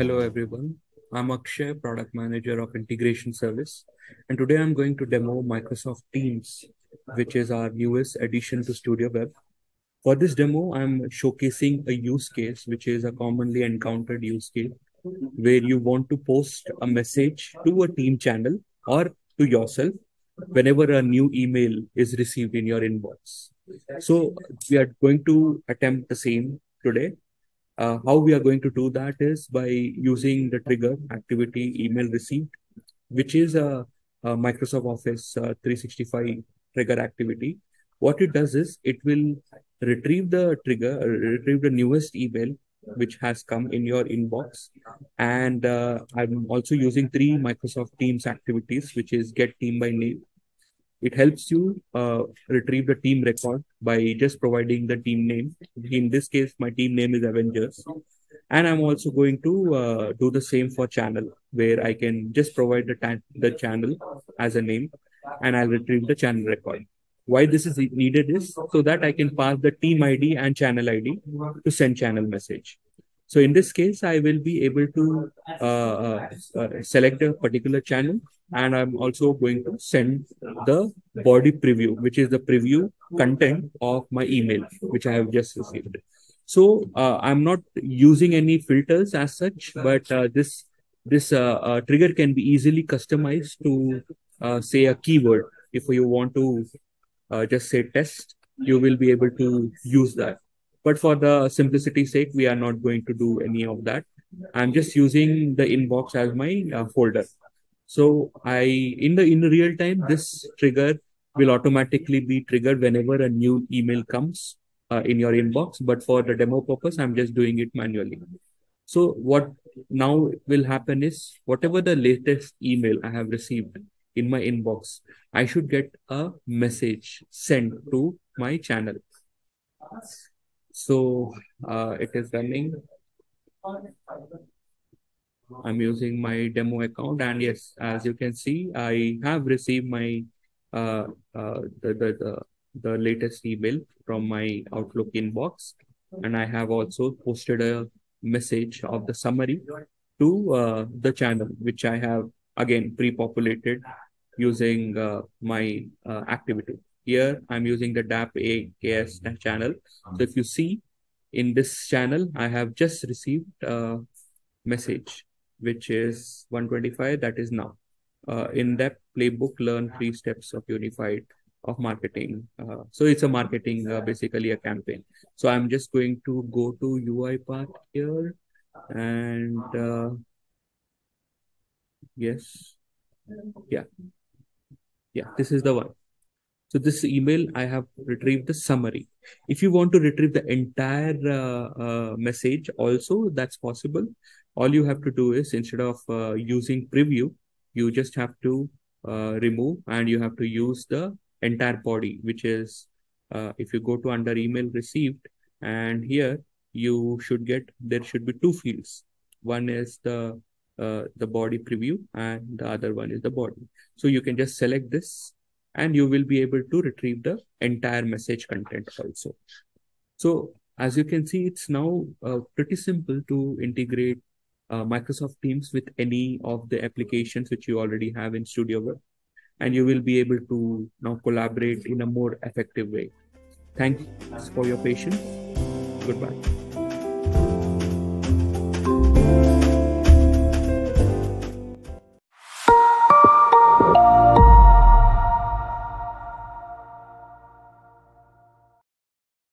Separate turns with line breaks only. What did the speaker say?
Hello everyone. I'm Akshay, product manager of integration service. And today I'm going to demo Microsoft Teams, which is our newest addition to Studio Web. For this demo, I'm showcasing a use case, which is a commonly encountered use case where you want to post a message to a team channel or to yourself whenever a new email is received in your inbox. So we are going to attempt the same today. Uh, how we are going to do that is by using the trigger activity email received, which is a, a Microsoft Office uh, 365 trigger activity. What it does is it will retrieve the trigger, uh, retrieve the newest email which has come in your inbox. And uh, I'm also using three Microsoft Teams activities, which is get team by name. It helps you uh, retrieve the team record by just providing the team name. In this case, my team name is Avengers. And I'm also going to uh, do the same for channel, where I can just provide the, the channel as a name, and I'll retrieve the channel record. Why this is needed is so that I can pass the team ID and channel ID to send channel message. So in this case, I will be able to uh, uh, uh, select a particular channel and I'm also going to send the body preview, which is the preview content of my email, which I have just received. So uh, I'm not using any filters as such, but uh, this this uh, trigger can be easily customized to say a keyword. If you want to just say test, you will be able to use that. But for the simplicity sake, we are not going to do any of that. I'm just using the inbox as my uh, folder. So I, in the in real time, this trigger will automatically be triggered whenever a new email comes uh, in your inbox. But for the demo purpose, I'm just doing it manually. So what now will happen is whatever the latest email I have received in my inbox, I should get a message sent to my channel. So uh, it is running. I'm using my demo account and yes, as you can see, I have received my uh, uh, the, the, the, the latest email from my Outlook inbox. And I have also posted a message of the summary to uh, the channel, which I have again pre-populated using uh, my uh, activity. Here I'm using the DAP AKS channel. So if you see in this channel, I have just received a message, which is 125, that is now. Uh, in that playbook, learn three steps of unified of marketing. Uh, so it's a marketing, uh, basically a campaign. So I'm just going to go to UiPath here and uh, yes, yeah, yeah, this is the one. So this email, I have retrieved the summary. If you want to retrieve the entire uh, uh, message also, that's possible. All you have to do is instead of uh, using preview, you just have to uh, remove and you have to use the entire body, which is uh, if you go to under email received and here you should get, there should be two fields. One is the uh, the body preview and the other one is the body. So you can just select this and you will be able to retrieve the entire message content also. So as you can see, it's now uh, pretty simple to integrate uh, Microsoft Teams with any of the applications which you already have in Studio Web. And you will be able to now collaborate in a more effective way. Thanks for your patience. Goodbye.